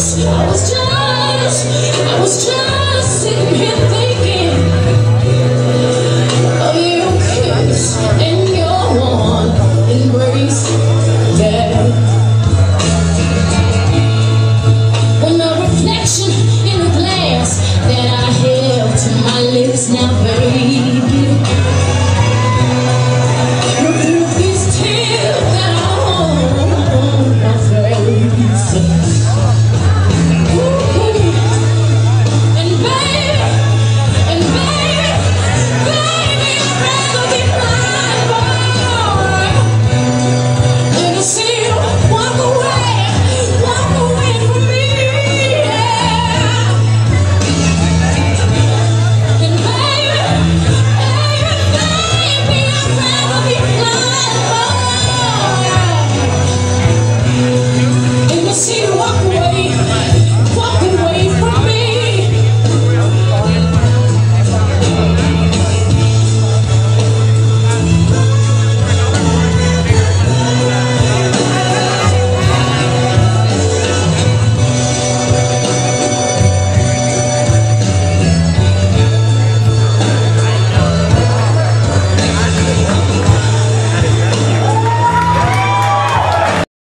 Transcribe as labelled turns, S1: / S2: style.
S1: I was just, I was just